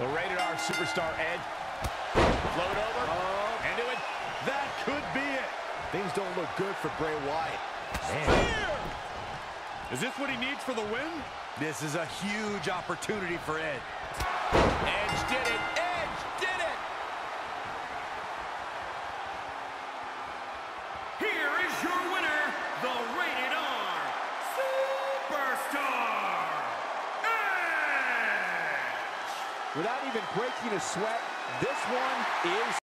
The rated R superstar Edge. Float over. Oh. Into it. That could be it. Things don't look good for Bray Wyatt. Man. Is this what he needs for the win? This is a huge opportunity for Ed. Edge did it. Edge did it. Here is your winner, Without even breaking a sweat, this one is